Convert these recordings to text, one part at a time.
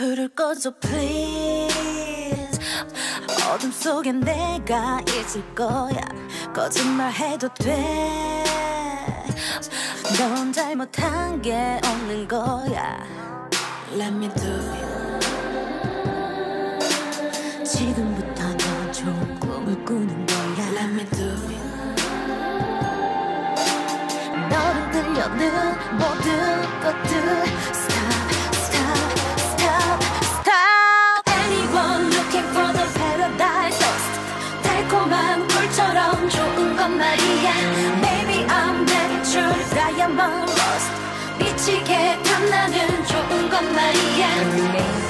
불을 꺼줘 please. 어둠 속에 내가 있을 거야. 거짓말 해도 돼넌 잘못한 게 없는 거야. Let me do it. 지금부터 넌 좋은 꿈을 꾸는 거야. Let me do it. 너를 들려는 모든 것들 말이야 Maybe I'm natural diamond lost 미치게 탐나는 좋은 건 말이야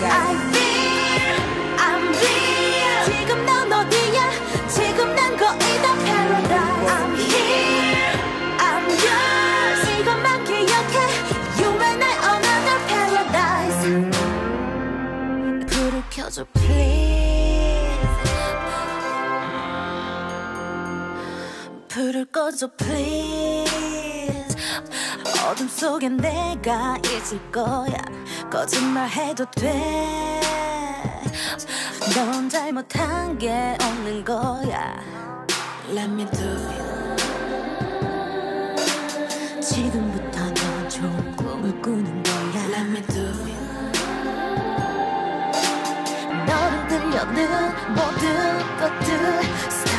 I feel, I'm real 지금 넌 어디야 지금 난 거의 다 paradise I'm here, I'm yours 이것만 기억해 You and I another paradise 불을 켜줘 please 불을 꺼줘 please. 어둠 속에 내가 있을 거야. 거짓말해도 돼넌 잘못한 게 없는 거야. Let me do it. 지금부터 넌 좋은 꿈을 꾸는 거야. Let me do it. 너를 들려는 모든 것들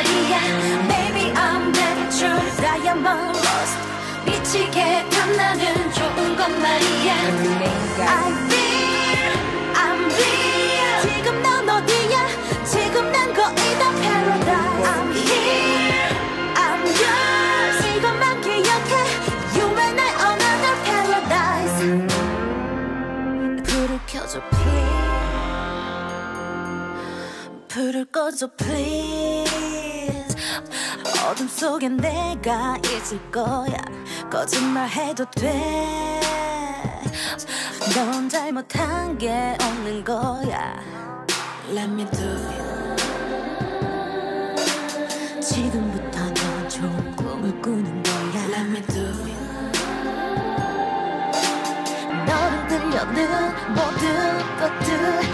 말이야 Maybe I'm natural diamond lost 미치게 탐나는 좋은 건 말이야 I feel, I'm real 지금 넌 어디야 지금 난 거의 다 paradise I'm here, I'm yours 이것만 기억해 You and I another paradise 불을 켜줘 please 불을 꺼줘 please 어둠 속에 내가 있을 거야. 거짓말해도 돼넌 잘못한 게 없는 거야. Let me do it. 지금부터 넌 좋은 꿈을 꾸는 거야. Let me do it. 너를 들려는 모든 것들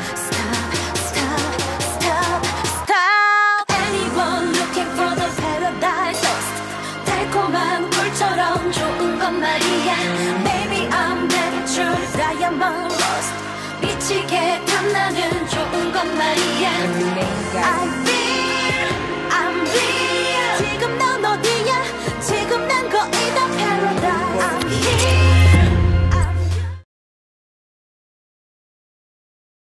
somebody else. I